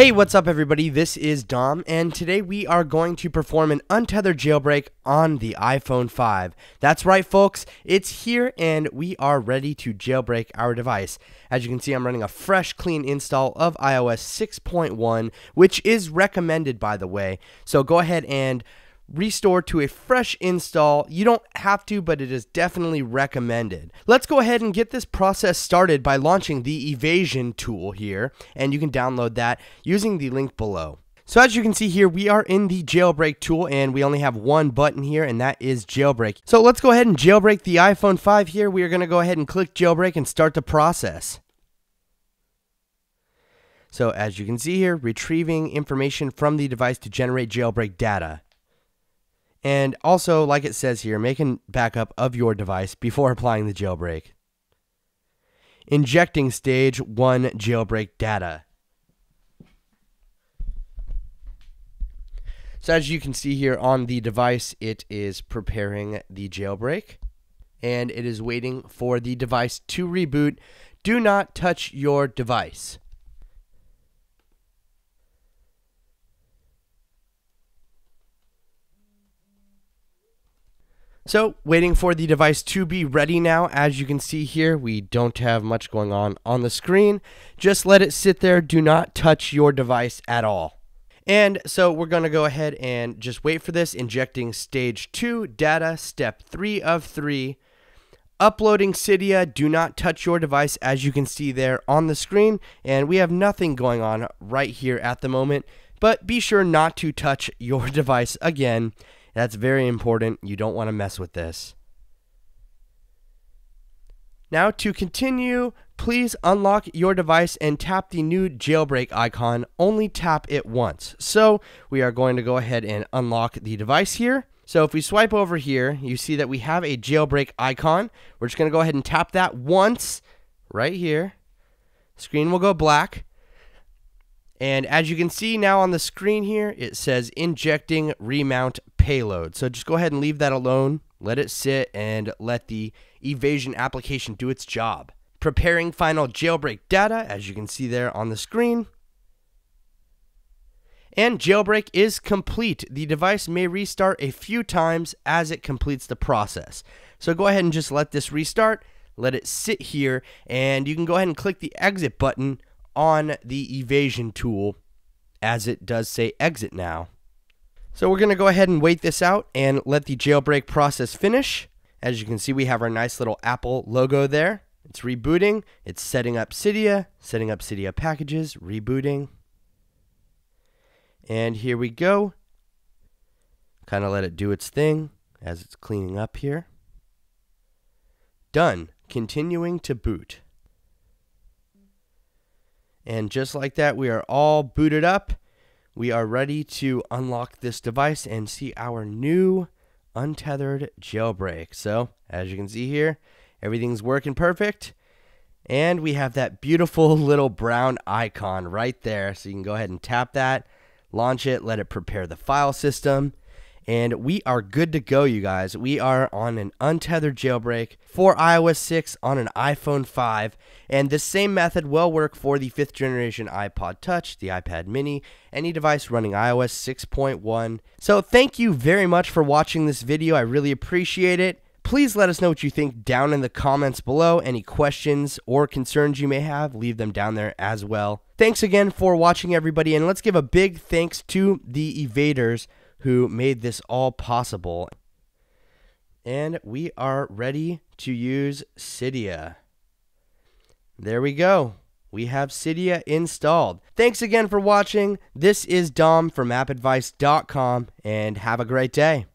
Hey, what's up, everybody? This is Dom, and today we are going to perform an untethered jailbreak on the iPhone 5. That's right, folks, it's here, and we are ready to jailbreak our device. As you can see, I'm running a fresh, clean install of iOS 6.1, which is recommended, by the way. So go ahead and restore to a fresh install. You don't have to, but it is definitely recommended. Let's go ahead and get this process started by launching the evasi0n tool here, and you can download that using the link below. So as you can see here, we are in the jailbreak tool and we only have one button here and that is jailbreak. So let's go ahead and jailbreak the iPhone 5 here. We are going to go ahead and click jailbreak and start the process. So as you can see here, retrieving information from the device to generate jailbreak data. And also, like it says here, make a backup of your device before applying the jailbreak. Injecting stage 1 jailbreak data. So as you can see here on the device, it is preparing the jailbreak and it is waiting for the device to reboot. Do not touch your device. So, waiting for the device to be ready now. As you can see here, we don't have much going on on the screen. Just let it sit there. Do not touch your device at all. And so we're going to go ahead and just wait for this, injecting stage 2 data, step 3 of 3. Uploading Cydia, do not touch your device as you can see there on the screen. And we have nothing going on right here at the moment. But be sure not to touch your device again that's very important. You don't want to mess with this. Now to continue, please unlock your device and tap the new jailbreak icon. Only tap it once. So we are going to go ahead and unlock the device here. So if we swipe over here, you see that we have a jailbreak icon. We're just going to go ahead and tap that once right here. Screen will go black. And as you can see now on the screen here, it says injecting remount payload. So just go ahead and leave that alone. Let it sit and let the evasi0n application do its job. Preparing final jailbreak data, as you can see there on the screen. And jailbreak is complete. The device may restart a few times as it completes the process. So go ahead and just let this restart. Let it sit here, and you can go ahead and click the exit button on the evasi0n tool as it does say exit now. So we're going to go ahead and wait this out and let the jailbreak process finish. As you can see, we have our nice little Apple logo there. It's rebooting. It's setting up Cydia, setting up Cydia packages, rebooting. And here we go. Kind of let it do its thing as it's cleaning up here. Done. Continuing to boot. And just like that, we are all booted up. We are ready to unlock this device and see our new untethered jailbreak. So, as you can see here, everything's working perfect. And we have that beautiful little brown icon right there. So you can go ahead and tap that, launch it, let it prepare the file system. And we are good to go, you guys. We are on an untethered jailbreak for iOS 6 on an iPhone 5. And this same method will work for the fifth generation iPod Touch, the iPad mini, any device running iOS 6.1. So thank you very much for watching this video. I really appreciate it. Please let us know what you think down in the comments below. Any questions or concerns you may have, leave them down there as well. Thanks again for watching, everybody, and let's give a big thanks to the evad3rs who made this all possible. And we are ready to use Cydia. There we go. We have Cydia installed. Thanks again for watching. This is Dom from appadvice.com and have a great day.